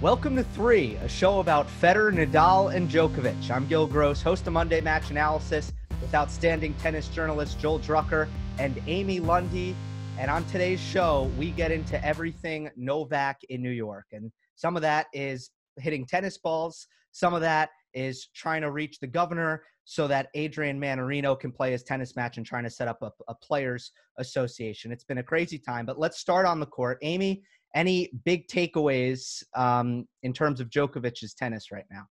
Welcome to Three, a show about Federer, Nadal, and Djokovic. I'm Gil Gross, host of Monday Match Analysis with outstanding tennis journalist Joel Drucker and Amy Lundy. And on today's show, we get into everything Novak in New York. And some of that is hitting tennis balls, some of that is trying to reach the governor so that Adrian Mannarino can play his tennis match and trying to set up a, a players association. It's been a crazy time, but let's start on the court. Amy, any big takeaways um, in terms of Djokovic's tennis right now?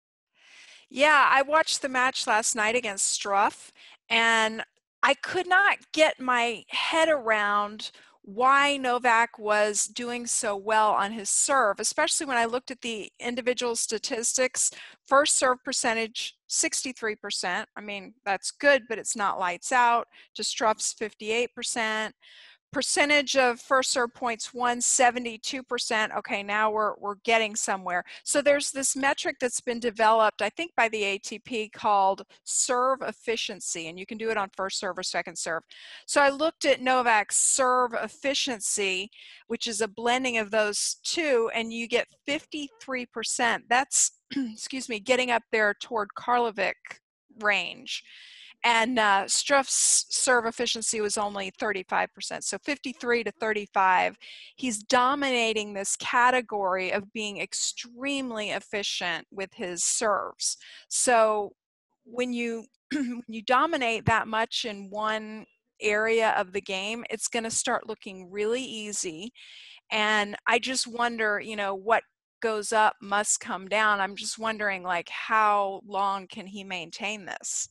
Yeah, I watched the match last night against Struff, and I could not get my head around why Novak was doing so well on his serve, especially when I looked at the individual statistics. First serve percentage, 63%. I mean, that's good, but it's not lights out. To Struff's 58% percentage of first serve points 172% okay now we're we're getting somewhere. So there's this metric that's been developed i think by the atp called serve efficiency and you can do it on first serve or second serve. So i looked at novak's serve efficiency which is a blending of those two and you get 53% that's excuse me getting up there toward karlovic range and uh, Struff's serve efficiency was only 35%. So 53 to 35. He's dominating this category of being extremely efficient with his serves. So when you when you dominate that much in one area of the game, it's going to start looking really easy. And I just wonder, you know, what goes up must come down. I'm just wondering, like, how long can he maintain this?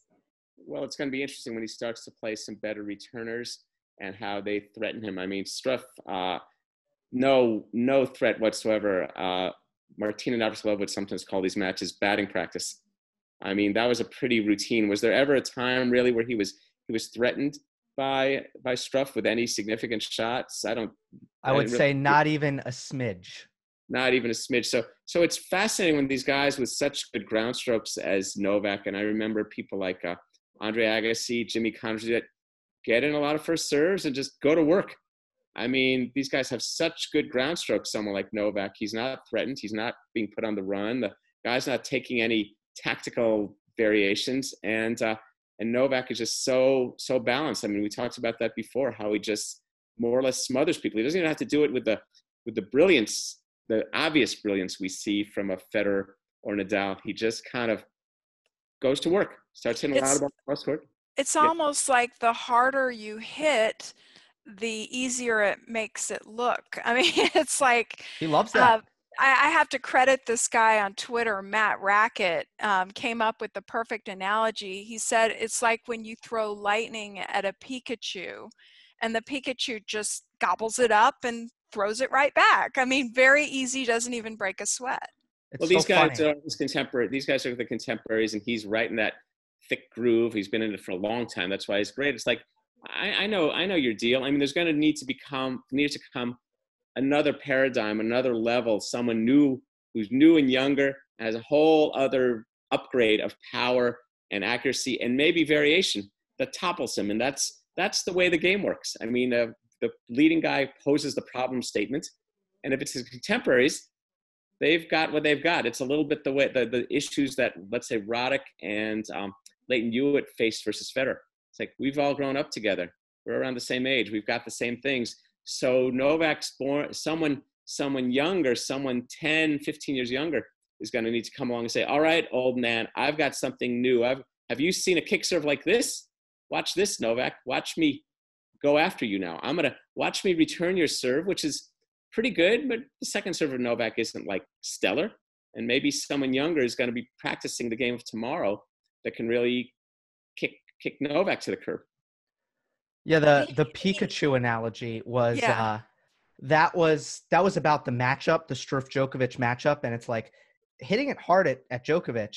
Well, it's going to be interesting when he starts to play some better returners and how they threaten him. I mean, Struff, uh, no, no threat whatsoever. Uh, Martina Navratilova would sometimes call these matches batting practice. I mean, that was a pretty routine. Was there ever a time really where he was he was threatened by by Struff with any significant shots? I don't. I, I would really, say not even a smidge. Not even a smidge. So so it's fascinating when these guys with such good ground strokes as Novak and I remember people like uh, Andre Agassi, Jimmy Connors, get in a lot of first serves and just go to work. I mean, these guys have such good ground strokes. Someone like Novak, he's not threatened. He's not being put on the run. The guy's not taking any tactical variations, and uh, and Novak is just so so balanced. I mean, we talked about that before. How he just more or less smothers people. He doesn't even have to do it with the with the brilliance, the obvious brilliance we see from a Federer or Nadal. He just kind of goes to work, starts hitting a lot of cross court. It's yeah. almost like the harder you hit, the easier it makes it look. I mean, it's like he loves that. Uh, I, I, have to credit this guy on Twitter, Matt Rackett, um, came up with the perfect analogy. He said it's like when you throw lightning at a Pikachu, and the Pikachu just gobbles it up and throws it right back. I mean, very easy, doesn't even break a sweat. It's well, these guys funny. are his contemporary. These guys are the contemporaries, and he's right in that thick groove. He's been in it for a long time. That's why he's great. It's like I, I know, I know your deal. I mean, there's going to need to become need to come another paradigm, another level. Someone new who's new and younger has a whole other upgrade of power and accuracy and maybe variation that topples him. And that's that's the way the game works. I mean, uh, the leading guy poses the problem statement, and if it's his contemporaries, they've got what they've got. It's a little bit the way the, the issues that let's say Roddick and um, Lleyton Hewitt faced versus Federer. It's like we've all grown up together. We're around the same age. We've got the same things. So Novak's born someone someone younger, someone 10, 15 years younger is going to need to come along and say, "All right, old man, I've got something new. I've have you seen a kick serve like this? Watch this, Novak. Watch me go after you now. I'm going to watch me return your serve, which is pretty good, but the second serve of Novak isn't like stellar. And maybe someone younger is going to be practicing the game of tomorrow that can really kick kick Novak to the curb. Yeah, the the Pikachu analogy was yeah. uh, that was that was about the matchup, the Struff Djokovic matchup, and it's like hitting it hard at, at Djokovic,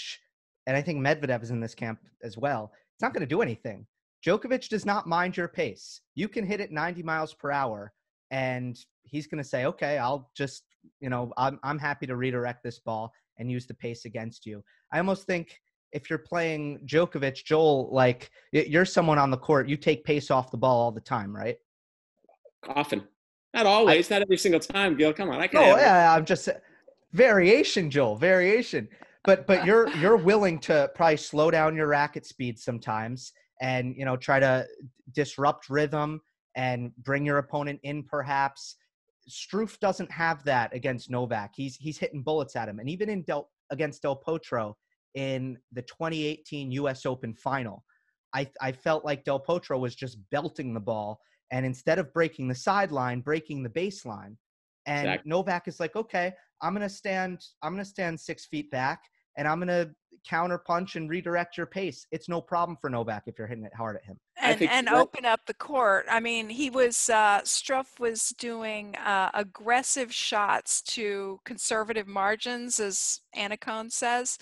and I think Medvedev is in this camp as well. It's not going to do anything. Djokovic does not mind your pace. You can hit it 90 miles per hour, and he's going to say, okay, I'll just, you know, I'm, I'm happy to redirect this ball and use the pace against you. I almost think if you're playing Djokovic, Joel, like you're someone on the court, you take pace off the ball all the time, right? Often. Not always, I, not every single time, Gil. Come on, I can. Oh, yeah, I'm just. Uh, variation, Joel, variation. But but you're you're willing to probably slow down your racket speed sometimes, and you know try to disrupt rhythm and bring your opponent in perhaps. Struff doesn't have that against Novak. He's he's hitting bullets at him, and even in Del against Del Potro in the 2018 U.S. Open final, I I felt like Del Potro was just belting the ball, and instead of breaking the sideline, breaking the baseline. And exactly. Novak is like, okay, I'm gonna stand, I'm gonna stand six feet back, and I'm gonna counter punch and redirect your pace. It's no problem for Novak if you're hitting it hard at him. And, and open up the court. I mean, he was, uh, Struff was doing uh, aggressive shots to conservative margins, as Anna Cohn says.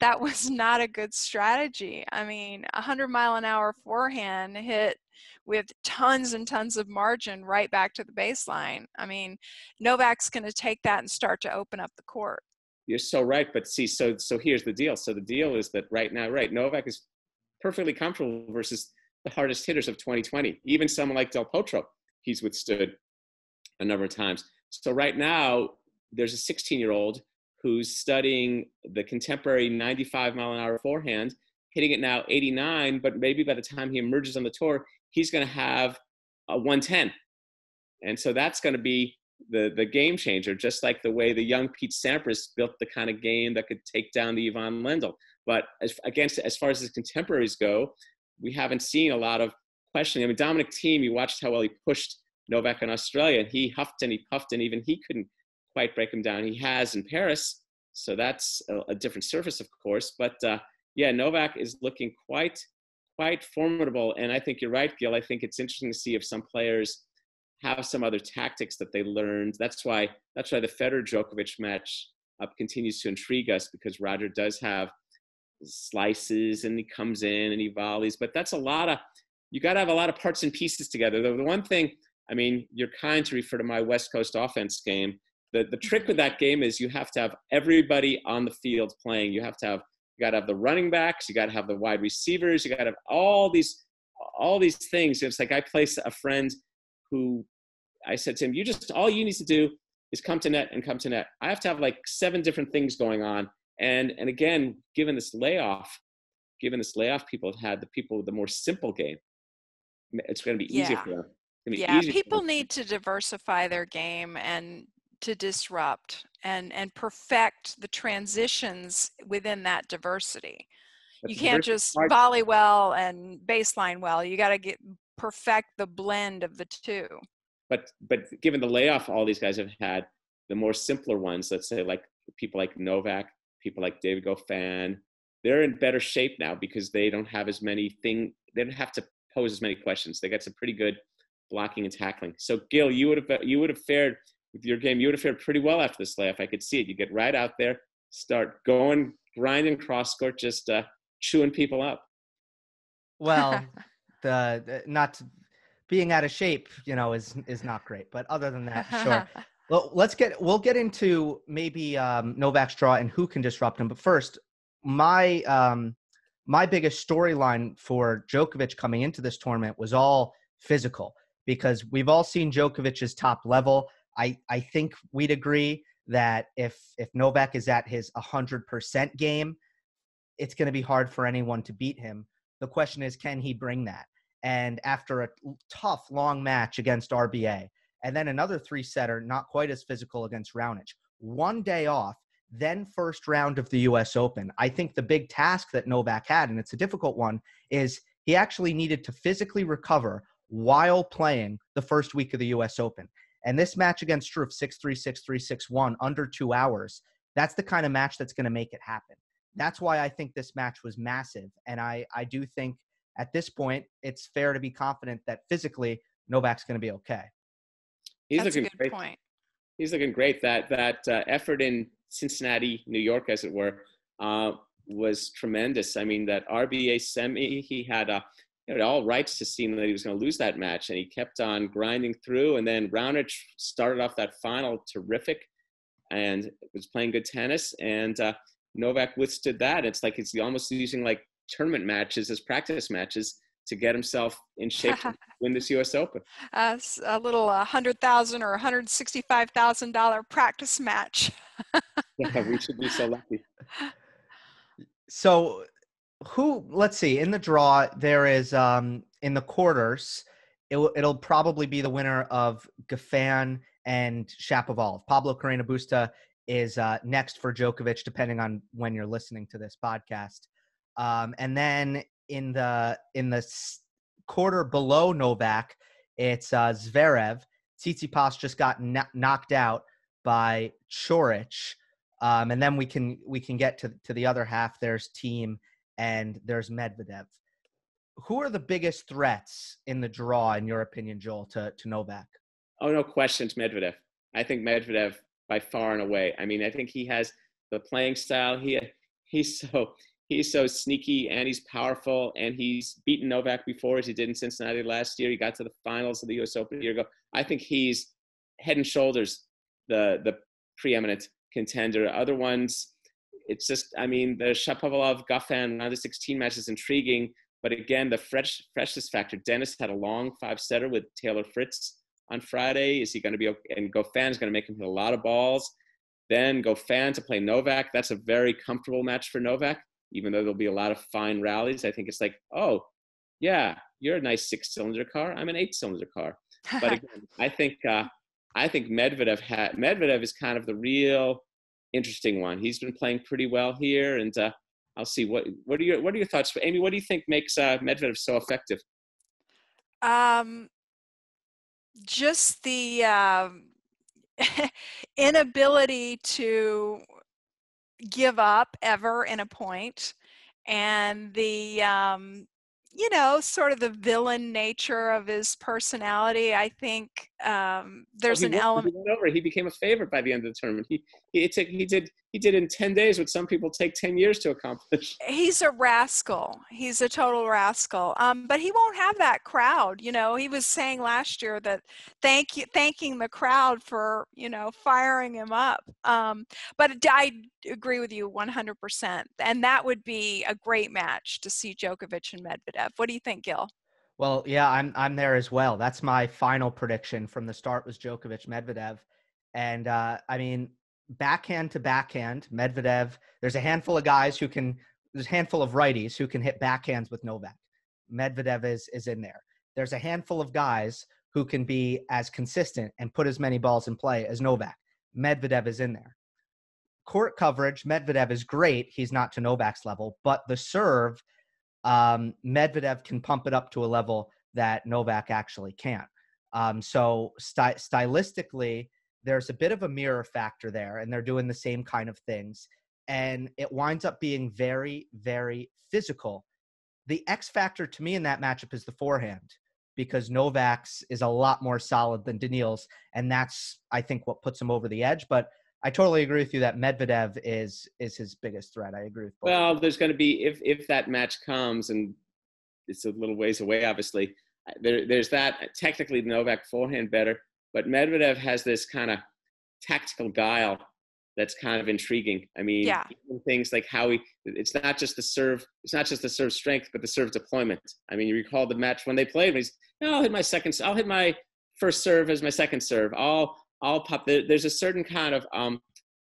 That was not a good strategy. I mean, a 100 mile an hour forehand hit with tons and tons of margin right back to the baseline. I mean, Novak's going to take that and start to open up the court. You're so right, but see, so so here's the deal. So the deal is that right now, right, Novak is perfectly comfortable versus the hardest hitters of 2020. Even someone like Del Potro, he's withstood a number of times. So right now, there's a 16 year old who's studying the contemporary 95 mile an hour forehand, hitting it now 89, but maybe by the time he emerges on the tour, he's going to have a 110. And so that's going to be the, the game changer, just like the way the young Pete Sampras built the kind of game that could take down the Ivan Lendl. But as, against, as far as his contemporaries go, we haven't seen a lot of questioning. I mean, Dominic Thiem, you watched how well he pushed Novak in Australia, and he huffed and he puffed, and even he couldn't quite break him down. He has in Paris, so that's a, a different surface, of course. But uh, yeah, Novak is looking quite quite formidable. And I think you're right, Gil. I think it's interesting to see if some players have some other tactics that they learned. That's why that's why the Federer Djokovic match up continues to intrigue us because Roger does have slices and he comes in and he volleys, but that's a lot of you got to have a lot of parts and pieces together. The, the one thing, I mean, you're kind to refer to my West Coast offense game. The the trick with that game is you have to have everybody on the field playing. You have to have you got to have the running backs, you got to have the wide receivers, you got to have all these all these things. It's like I place a friend who I said to him, "You just all you need to do is come to net and come to net." I have to have like seven different things going on, and and again, given this layoff, given this layoff people have had, the people with the more simple game, it's going to be easier yeah. for them. Yeah, people need to diversify their game and to disrupt and and perfect the transitions within that diversity. That's you can't just hard. volley well and baseline well. You got to get perfect the blend of the two. But but given the layoff all these guys have had, the more simpler ones, let's say like people like Novak, people like David Goffin, they're in better shape now because they don't have as many thing. They don't have to pose as many questions. They got some pretty good blocking and tackling. So Gil, you would have you would have fared with your game, you would have fared pretty well after this layoff. I could see it. You get right out there, start going, grinding cross court, just uh, chewing people up. Well, the, the not being out of shape, you know, is is not great. But other than that, sure. well, let's get we'll get into maybe um, Novak's draw and who can disrupt him. But first, my um, my biggest storyline for Djokovic coming into this tournament was all physical because we've all seen Djokovic's top level. I I think we'd agree that if if Novak is at his 100% game, it's going to be hard for anyone to beat him. The question is, can he bring that? And after a tough, long match against RBA, and then another three setter, not quite as physical against Raonic, one day off, then first round of the US Open. I think the big task that Novak had, and it's a difficult one, is he actually needed to physically recover while playing the first week of the US Open. And this match against Struff, 6 3, 6 3, 6 1, under two hours, that's the kind of match that's going to make it happen. That's why I think this match was massive. And I, I do think at this point, it's fair to be confident that physically, Novak's going to be okay. He's that's looking great. Point. He's looking great. That, that uh, effort in Cincinnati, New York, as it were, uh, was tremendous. I mean, that RBA semi, he had a had all rights to seem that he was going to lose that match, and he kept on grinding through. And then Raonic started off that final terrific, and was playing good tennis. And uh, Novak withstood that. It's like he's almost using like tournament matches as practice matches to get himself in shape to win this U.S. Open. Uh, a little uh, hundred thousand or one hundred sixty-five thousand dollar practice match. yeah, we should be so lucky. So, who? Let's see. In the draw, there is um in the quarters. It will, it'll probably be the winner of Goffin and Shapovalov. Pablo Carreño Busta is uh, next for Djokovic, depending on when you're listening to this podcast. Um, and then in the in the quarter below Novak, it's uh, Zverev. Tsitsipas just got knocked out by Coric, Um, and then we can we can get to to the other half. There's Thiem and there's Medvedev. Who are the biggest threats in the draw, in your opinion, Joel, to to Novak? Oh, no question. questions, Medvedev. I think Medvedev by far and away. I mean, I think he has the playing style. He he's so he's so sneaky and he's powerful and he's beaten Novak before as he did in Cincinnati last year. He got to the finals of the U.S. Open a year ago. I think he's head and shoulders the the preeminent contender. Other ones, it's just I mean the Shapovalov Goffin round of 16 match is intriguing, but again the fresh freshness factor. Denis had a long five setter with Taylor Fritz on Friday. Is he going to be okay? And is going to make him hit a lot of balls. Then Goffin to play Novak. That's a very comfortable match for Novak even though there'll be a lot of fine rallies. I think it's like, oh, yeah, you're a nice six-cylinder car. I'm an eight-cylinder car. But again, I think uh, I think Medvedev had Medvedev is kind of the real interesting one. He's been playing pretty well here, and uh, I'll see what what are your what are your thoughts, Amy? What do you think makes uh, Medvedev so effective? Um, just the um, inability to give up ever in a point and the um, you know sort of the villain nature of his personality i think um, there's an element he, over. he became a favorite by the end of the tournament. He he, took, he did he did in 10 days what some people take 10 years to accomplish. He's a rascal. He's a total rascal. Um, but he won't have that crowd you know. He was saying last year that thank you thanking the crowd for you know firing him up. Um, but i agree with you 100% and that would be a great match to see Djokovic and Medvedev. What do you think Gil well, yeah, I'm I'm there as well. That's my final prediction from the start was Djokovic Medvedev, and uh, I mean backhand to backhand, Medvedev. There's a handful of guys who can. There's a handful of righties who can hit backhands with Novak. Medvedev is is in there. There's a handful of guys who can be as consistent and put as many balls in play as Novak. Medvedev is in there. Court coverage, Medvedev is great. He's not to Novak's level, but the serve, um, Medvedev can pump it up to a level that Novak actually can't. Um, so sty- stylistically, there's a bit of a mirror factor there and they're doing the same kind of things and it winds up being very very physical the x factor to me in that matchup is the forehand because Novak's is a lot more solid than Daniil's and that's I think what puts him over the edge but I totally agree with you that Medvedev is is his biggest threat. I agree with both. Well, there's going to be if if that match comes and it's a little ways away obviously. Uh, there, there's that uh, technically Novak forehand better, but Medvedev has this kind of tactical guile that's kind of intriguing. I mean, yeah. things like how he, it's not just the serve, it's not just the serve strength, but the serve deployment. I mean, you recall the match when they played, he's, oh, I'll hit my second, I'll hit my first serve as my second serve. I'll, I'll pop, there, there's a certain kind of, um,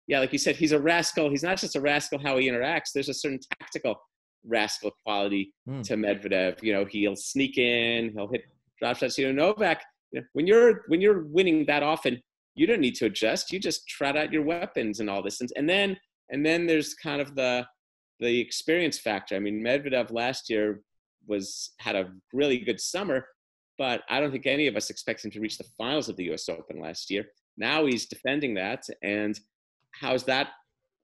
yeah, like you said, he's a rascal. He's not just a rascal how he interacts. There's a certain tactical rascal quality mm. to Medvedev. You know, he'll sneak in, he'll hit drop shots. You know, Novak, you know, when you're when you're winning that often, you don't need to adjust. You just trot out your weapons and all this, and, and then and then there's kind of the the experience factor. I mean, Medvedev last year was had a really good summer, but I don't think any of us expect him to reach the finals of the U.S. Open last year. Now he's defending that, and how's that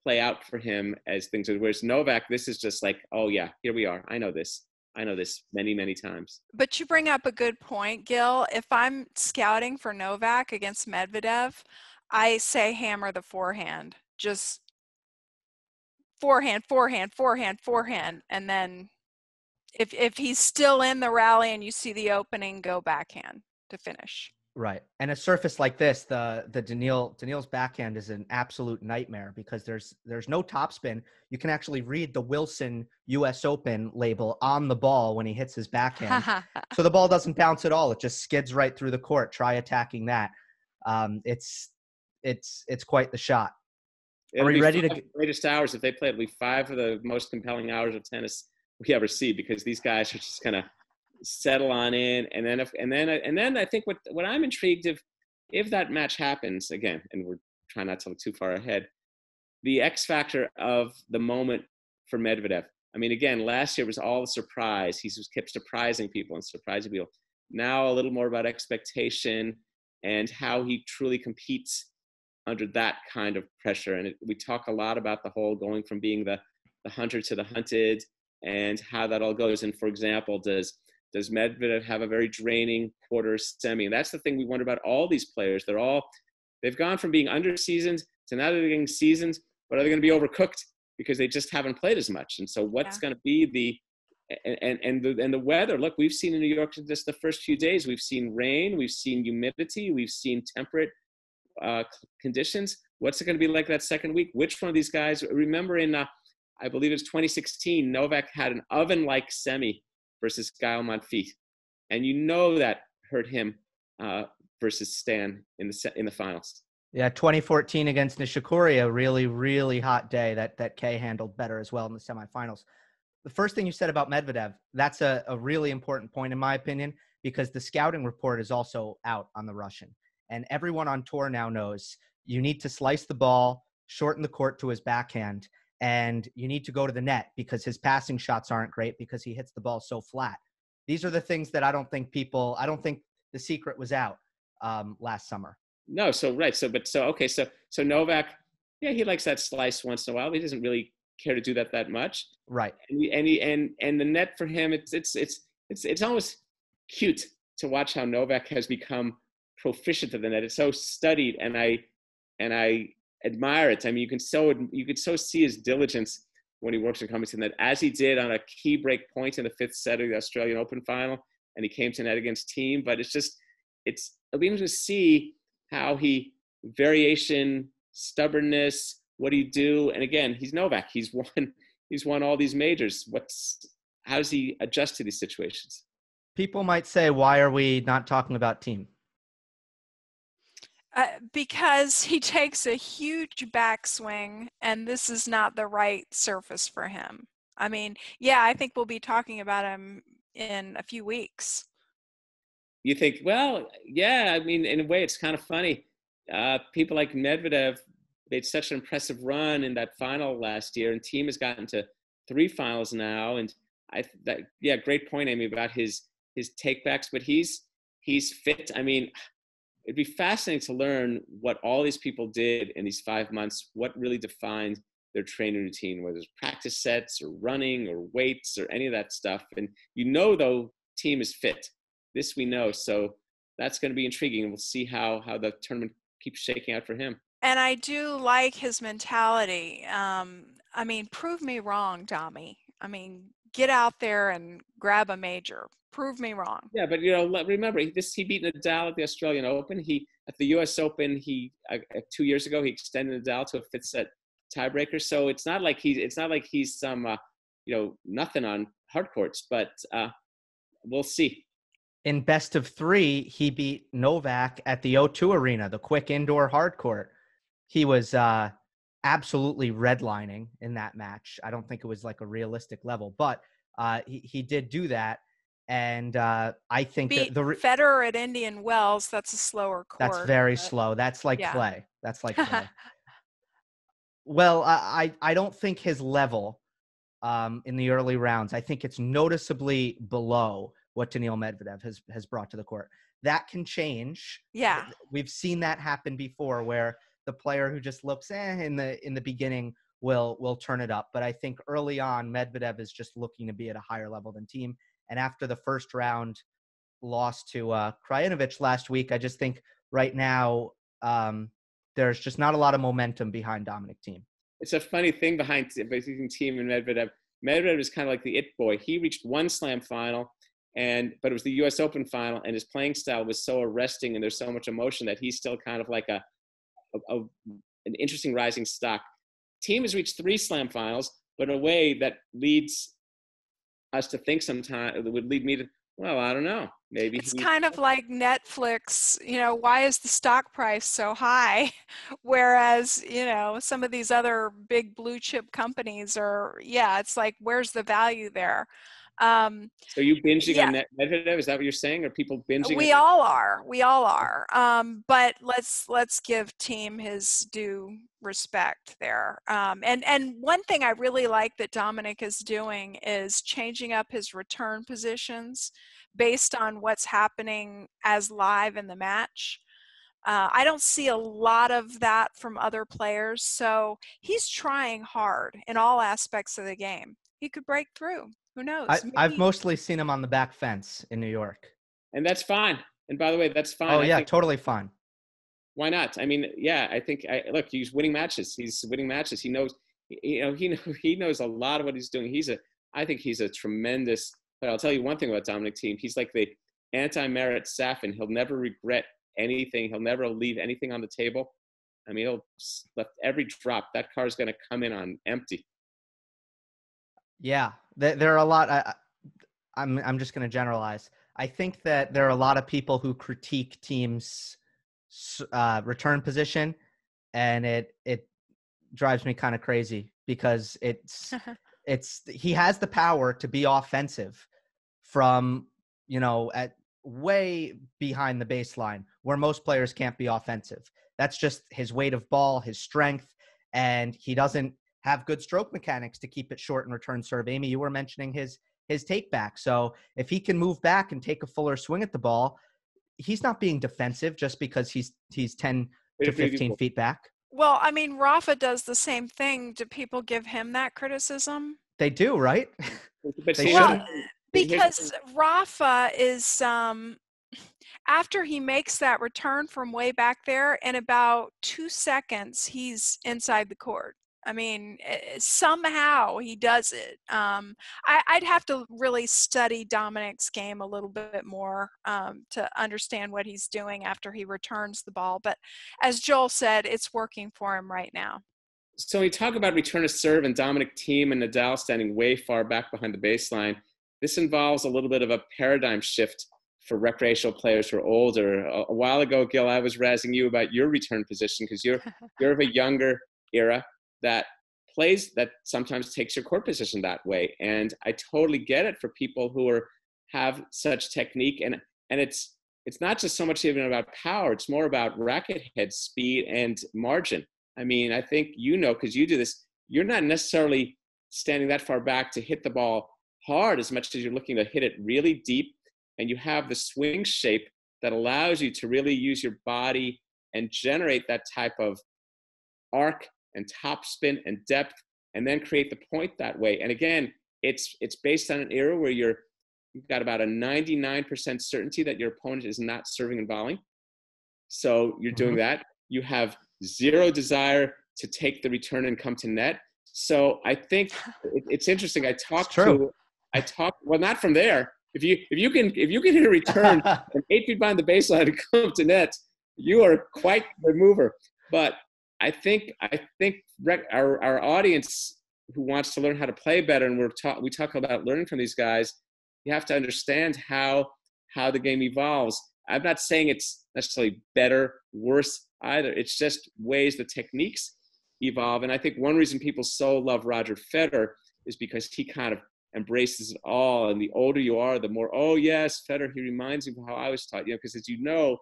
play out for him as things? Are whereas Novak, this is just like, oh yeah, here we are. I know this. I know this many, many times. But you bring up a good point, Gil. If I'm scouting for Novak against Medvedev, I say hammer the forehand. Just forehand, forehand, forehand, forehand, and then if if he's still in the rally and you see the opening, go backhand to finish. Right. And a surface like this, the the Daniil Daniil's backhand is an absolute nightmare because there's there's no topspin. You can actually read the Wilson US Open label on the ball when he hits his backhand. so the ball doesn't bounce at all. It just skids right through the court. Try attacking that. Um, it's it's it's quite the shot. It'll Are we ready to five g- of the greatest hours if they play? It'll be five of the most compelling hours of tennis we ever see because these guys are just gonna settle on in, and then if and then and then I think what what I'm intrigued if if that match happens again, and we're trying not to look too far ahead, the X factor of the moment for Medvedev. I mean, again, last year was all the surprise. He just kept surprising people and surprising people. Now a little more about expectation and how he truly competes under that kind of pressure. And it, we talk a lot about the whole going from being the, the hunter to the hunted and how that all goes. And for example, does does Medvedev have a very draining quarter semi? And that's the thing we wonder about all these players. They're all they've gone from being under seasoned to now they're getting seasoned, but are they going to be overcooked because they just haven't played as much? And so what's Yeah. going to be the and and and the, and the weather. Look, we've seen in New York just the first few days. We've seen rain, we've seen humidity, we've seen temperate uh, conditions. What's it going to be like that second week? Which one of these guys? Remember in, uh, I believe it's 2016, Novak had an oven-like semi versus Gael Monfils, and you know that hurt him uh, versus Stan in the in the finals. Yeah, 2014 against Nishikori, a really, really hot day that that Kei handled better as well in the semifinals. The first thing you said about Medvedev, that's a, a really important point in my opinion, because the scouting report is also out on the Russian. And everyone on tour now knows you need to slice the ball, shorten the court to his backhand, and you need to go to the net because his passing shots aren't great because he hits the ball so flat. These are the things that I don't think people, I don't think the secret was out um, last summer. No, so right, so but so okay, so so Novak, yeah, he likes that slice once in a while. But he doesn't really care to do that that much. Right. and he, and he, and and the net for him it's it's it's it's it's almost cute to watch how Novak has become proficient at the net. It's so studied, and I and I admire it. I mean, you can so you could so see his diligence when he works in Cummington that as he did on a key break point in the fifth set of the Australian Open final, and he came to net against Thiem. But it's just it's it'll be interesting to see how he variation, stubbornness, what do you do? And again, he's Novak. He's won he's won all these majors. What's how does he adjust to these situations? People might say, why are we not talking about Thiem? Uh, because he takes a huge backswing, and this is not the right surface for him. I mean, yeah, I think we'll be talking about him in a few weeks. You think, well, yeah. I mean, in a way, it's kind of funny. Uh, people like Medvedev made such an impressive run in that final last year, and Thiem has gotten to three finals now. And I that yeah, great point, Amy, about his his takebacks. But he's he's fit. I mean, it'd be fascinating to learn what all these people did in these five months. What really defined their training routine, whether it's practice sets or running or weights or any of that stuff. And you know, though, Thiem is fit. This we know. So that's going to be intriguing, and we'll see how how the tournament keeps shaking out for him. And I do like his mentality. Um, I mean, prove me wrong, Tommy. I mean, get out there and grab a major. Prove me wrong. Yeah, but you know, remember he- this. He beat Nadal at the Australian Open. He at the U.S. Open. He uh, uh, two years ago he extended Nadal to a fifth set tiebreaker. So it's not like he's it's not like he's some uh, you know nothing on hard courts. But uh, we'll see. In best of three, he beat Novak at the O2 Arena, the quick indoor hard court. He was uh, absolutely redlining in that match. I don't think it was like a realistic level, but uh, he, he did do that. And uh, I think that Beat the re- Federer at Indian Wells. That's a slower court. that's very slow. That's like yeah. clay. That's like clay. well, I, I I don't think his level um, in the early rounds. I think it's noticeably below what Daniil Medvedev has has brought to the court. That can change. yeah. We've seen that happen before, where the player who just looks eh, in the in the beginning will will turn it up. But I think early on, Medvedev is just looking to be at a higher level than Thiem. And after the first round loss to uh, Krajinovic last week, I just think right now um, there's just not a lot of momentum behind Dominic Thiem. It's a funny thing behind Thiem and Medvedev. Medvedev is kind of like the it boy. He reached one Slam final, and but it was the U.S. Open final, and his playing style was so arresting, and there's so much emotion that he's still kind of like a, a, a an interesting rising stock. Thiem has reached three Slam finals, but in a way that leads us to think sometimes it would lead me to well, I don't know. maybe it's he, kind of like Netflix. You know, why is the stock price so high? Whereas, you know, some of these other big blue chip companies are, yeah, it's like, where's the value there? Um, so you binging yeah. on Medvedev? Is that what you're saying? Are people binging? we all are. We all are. Um, but let's let's give Thiem his due respect there. Um, and and one thing I really like that Dominic is doing is changing up his return positions based on what's happening as live in the match. Uh, I don't see a lot of that from other players, so he's trying hard in all aspects of the game. He could break through. Who knows? I, I've mostly seen him on the back fence in New York. and that's fine. And by the way, that's fine. Oh yeah, think- totally fine. why not? I mean, yeah, I think I, look, he's winning matches. He's winning matches. He knows, you know, he know, he knows a lot of what he's doing. He's a, I think he's a tremendous. But I'll tell you one thing about Dominic Thiem. He's like the anti-Marat Safin. He'll never regret anything. He'll never leave anything on the table. I mean, he'll left every drop. That car's going to come in on empty. Yeah, there, there are a lot. I, I- I'm I'm just going to generalize. I think that there are a lot of people who critique Thiem's uh, return position, and it it drives me kind of crazy because it's it's he has the power to be offensive from you know at way behind the baseline where most players can't be offensive. That's just his weight of ball, his strength, and he doesn't have good stroke mechanics to keep it short and return serve. Amy, you were mentioning his his take back. So if he can move back and take a fuller swing at the ball, he's not being defensive just because he's he's 10 to 15 feet back. Well, I mean, Rafa does the same thing. Do people give him that criticism? They do, right? But They. Well, because. Rafa is um after he makes that return from way back there in about 2 seconds he's inside the court. I mean, eh, somehow he does it. Um, I, I'd have to really study Dominic's game a little bit more um, to understand what he's doing after he returns the ball. But as Joel said, it's working for him right now. so we talk about return to serve and Dominic Thiem and Nadal standing way far back behind the baseline. This involves a little bit of a paradigm shift for recreational players who are older. A, a while ago, Gil, I was razzing you about your return position because you're you're of a younger era that plays that sometimes takes your court position that way. And I totally get it for people who are have such technique and and it's it's not just so much even about power, it's more about racket head speed and margin. I mean, I think you know because you do this, you're not necessarily standing that far back to hit the ball hard as much as you're looking to hit it really deep and you have the swing shape that allows you to really use your body and generate that type of arc and top spin and depth and then create the point that way. And again it's it's based on an era where you're you've got about a 99% certainty that your opponent is not serving and volleying. So you're doing mm-hmm. that. You have zero desire to take the return and come to net. So i think it, it's interesting. I talked to i talked well not from there. If you if you can if you can hit a return from eight feet behind the baseline and come to net, you are quite the mover. But I think I think rec- our our audience who wants to learn how to play better, and we're ta- we talk about learning from these guys. You have to understand how how the game evolves. I'm not saying it's necessarily better, worse either. It's just ways the techniques evolve. And I think one reason people so love Roger Federer is because he kind of embraces it all. And the older you are, the more, oh yes, Federer, he reminds me of how I was taught. You know, because as you know,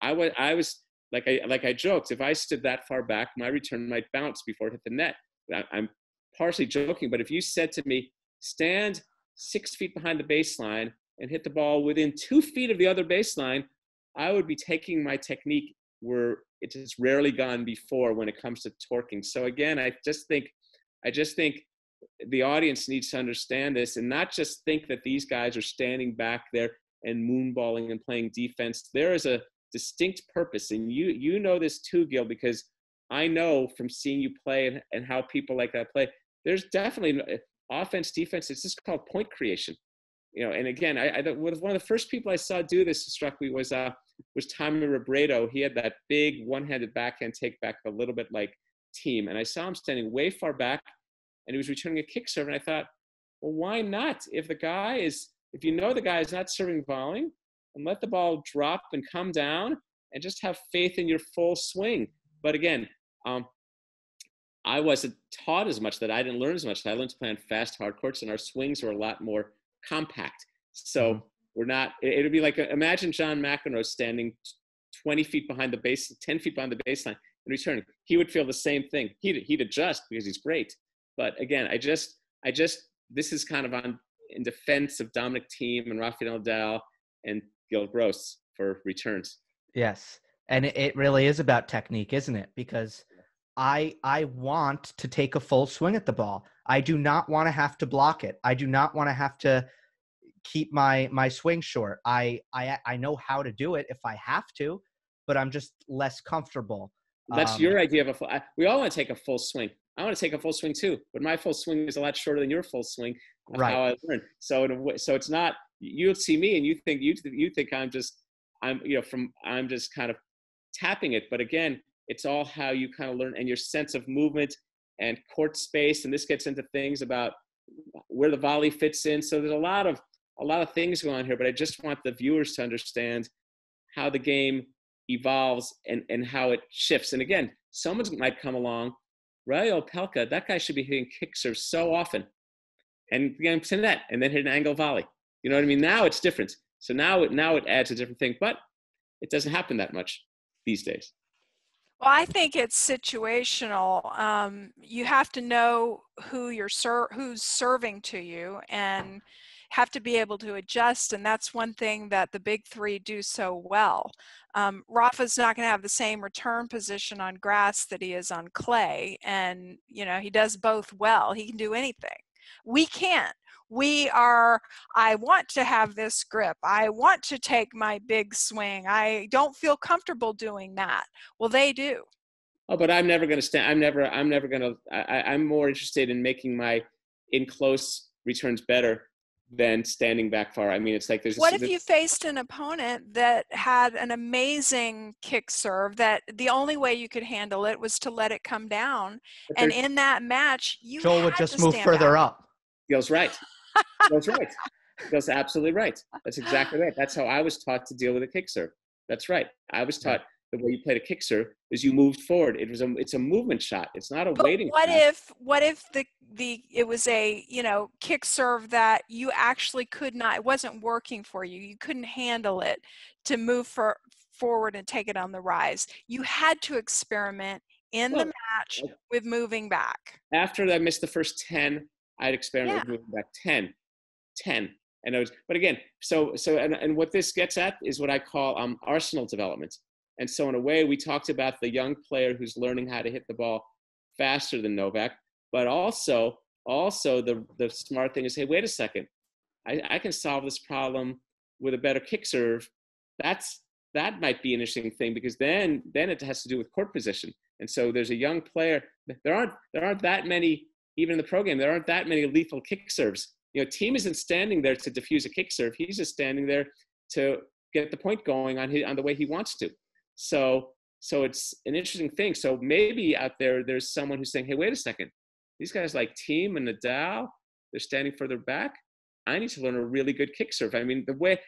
I was I was like I like I joked, if I stood that far back, my return might bounce before it hit the net. I, I'm partially joking, but if you said to me, stand six feet behind the baseline and hit the ball within two feet of the other baseline, I would be taking my technique where it has rarely gone before when it comes to torquing. So again, I just think, I just think the audience needs to understand this and not just think that these guys are standing back there and moonballing and playing defense. There is a distinct purpose, and you you know this too, Gil, because I know from seeing you play and, and how people like that play. There's definitely offense, defense. It's just called point creation, you know. And again, I, I one of the first people I saw do this struck me was uh was Tommy Robredo. He had that big one-handed backhand take back, a little bit like Thiem, and I saw him standing way far back, and he was returning a kick serve, and I thought, well, why not? If the guy is, if you know the guy is not serving volleying, and let the ball drop and come down and just have faith in your full swing. But again, um, I wasn't taught as much that I didn't learn as much. I learned to play on fast hard courts, and our swings were a lot more compact. So mm-hmm. we're not. It, would be like imagine John McEnroe standing 20 feet behind the base, 10 feet behind the baseline, and returning. He would feel the same thing. He'd he'd adjust because he's great. But again, I just I just this is kind of on in defense of Dominic Thiem and Rafael Nadal and Gil Gross for returns. Yes. And it really is about technique, isn't it? Because I I want to take a full swing at the ball. I do not want to have to block it. I do not want to have to keep my my swing short. I I I know how to do it if I have to, but I'm just less comfortable. That's um, your idea of a full. I, we all want to take a full swing. I want to take a full swing too, but my full swing is a lot shorter than your full swing. Right. How I learn. So so it's not you'll see me and you think you you think I'm just I'm you know from I'm just kind of tapping it, but again, it's all how you kind of learn and your sense of movement and court space, and this gets into things about where the volley fits in. So there's a lot of a lot of things going on here, but I just want the viewers to understand how the game evolves and, and how it shifts. And again, someone might come along, Reilly Opelka, that guy should be hitting kick serves so often. And again, to net and then hit an angle volley. You know what I mean? Now it's different. So now it now it adds a different thing, but it doesn't happen that much these days. Well, I think it's situational. Um, you have to know who you're ser- who's serving to you, and have to be able to adjust. And that's one thing that the big three do so well. Um, Rafa's not going to have the same return position on grass that he is on clay, and you know he does both well. He can do anything. We can't we are i want to have this grip i want to take my big swing i don't feel comfortable doing that well they do oh but i'm never going to stand i'm never i'm never going to i'm more interested in making my in close returns better than standing back far. I mean, it's like there's. What a, if you faced an opponent that had an amazing kick serve that the only way you could handle it was to let it come down, and in that match, you Joel would just move further back. up. Feels right. That's right. That's absolutely right. That's exactly right. That's how I was taught to deal with a kick serve. That's right. I was taught the way you played a kick serve is you moved forward. It was a it's a movement shot. It's not a but waiting. What shot. if what if the the it was a you know kick serve that you actually could not it wasn't working for you. You couldn't handle it to move for forward and take it on the rise. You had to experiment in well, the match with moving back. After I missed the first 10, I'd experiment yeah. with moving back 10, 10. And I was, but again, so, so, and, and what this gets at is what I call um, arsenal development. And so in a way, we talked about the young player who's learning how to hit the ball faster than Novak, but also, also the, the smart thing is, hey, wait a second, I, I can solve this problem with a better kick serve. That's, that might be an interesting thing because then, then it has to do with court position. And so there's a young player, there aren't, there aren't that many even in the pro game, there aren't that many lethal kick serves. You know, Thiem isn't standing there to diffuse a kick serve. He's just standing there to get the point going on his, on the way he wants to. So, so it's an interesting thing. So maybe out there, there's someone who's saying, "Hey, wait a second, these guys like Thiem and Nadal, they're standing further back. I need to learn a really good kick serve." I mean, the way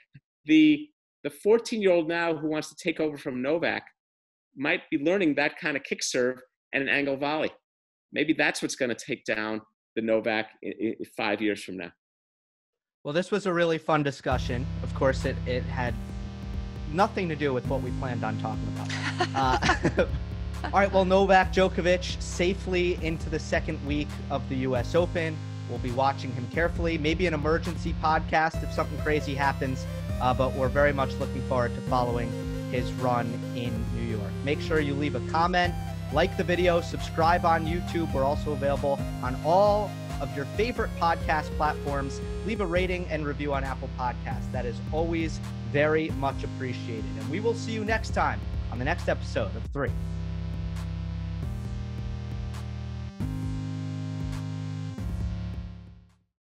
the the 14 year old now who wants to take over from Novak might be learning that kind of kick serve and an angle volley maybe that's what's going to take down the Novak in, in five years from now. Well, this was a really fun discussion. Of course, it, it had nothing to do with what we planned on talking about. uh, all right, well, Novak Djokovic safely into the second week of the U.S. Open. We'll be watching him carefully, maybe an emergency podcast if something crazy happens, uh, but we're very much looking forward to following his run in New York. Make sure you leave a comment like the video, subscribe on YouTube. We're also available on all of your favorite podcast platforms. Leave a rating and review on Apple Podcasts. That is always very much appreciated. And we will see you next time on the next episode of Three.